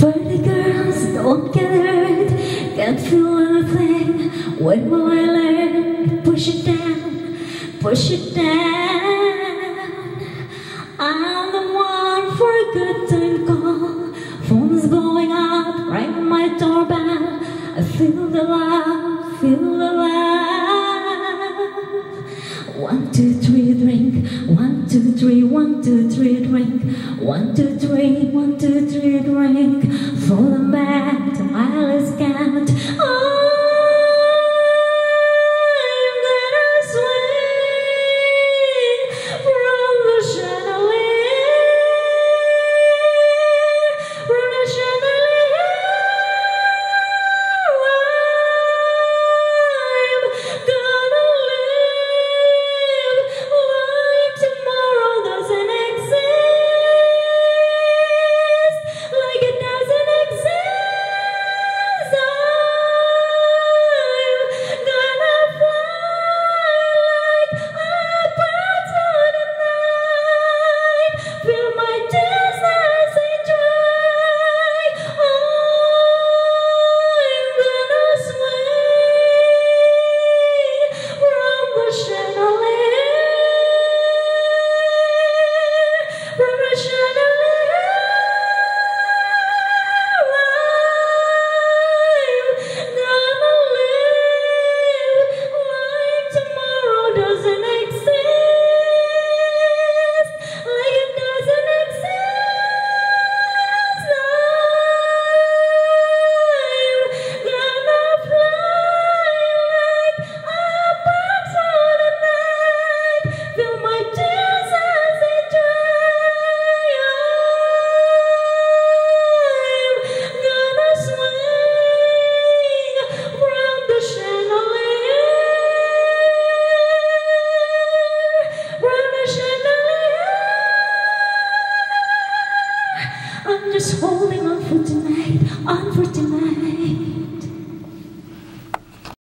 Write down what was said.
Pretty girls don't get hurt, can't feel anything. When will I learn? Push it down, push it down. I'm the one for a good time call. Phone's blowing up, ring my doorbell. I feel the love, one, two, three, drink. One, two, three, one, two, three, drink. Falling back I'm just holding on for tonight, on for tonight.